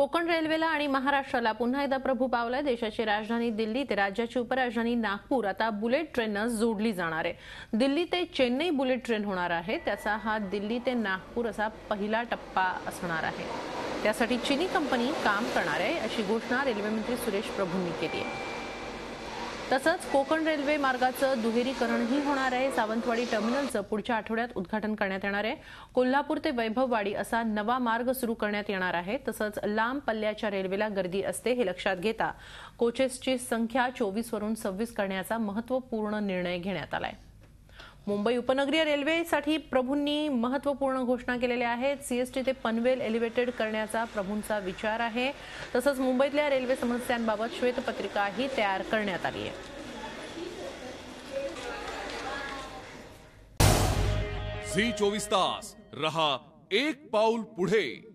कोकण रेल्वेला आणि महाराष्ट्राला पुन्हा एकदा प्रभू पावलाय. देशाची राजधानी दिल्ली ते राज्याची उपराजधानी नागपूर. आता बुलेट ट्रेननं जोडली जाणार आहे. दिल्ली ते चेन्नई बुलेट ट्रेन होणार आहे. त्याचा हा दिल्ली ते नागपूर असा पहिला टप्पा असणार आहे. त्यासाठी चिनी कंपनी काम करणार आहे अशी घोषणा रेल्वेमंत्री सुरेश प्रभूंनी केली आहे. तसंच कोकण रेल्वे मार्गाचं दुहेरीकरणही होणार आहे. सावंतवाडी टर्मिनलचं पुढच्या आठवड्यात उद्घाटन करण्यात येणार आहे. कोल्हापूर ते वैभववाडी असा नवा मार्ग सुरू करण्यात येणार आहे. तसंच लांब पल्ल्याच्या रेल्वेला गर्दी असते हे लक्षात घेता कोचेसची संख्या चोवीसवरून सव्वीस करण्याचा महत्त्वपूर्ण निर्णय घेण्यात आला आहे मुंबई उपनगरीय रेल्वेसाठी प्रभूंनी महत्त्वपूर्ण घोषणा केलेल्या आहेत. सीएसटी ते पनवेल एलिव्हेटेड करण्याचा प्रभूंचा विचार आहे. तसंच मुंबईतल्या रेल्वे समस्यांबाबत श्वेतपत्रिकाही तयार करण्यात आली आहे. झी चोवीस तास. रहा एक पाऊल पुढे.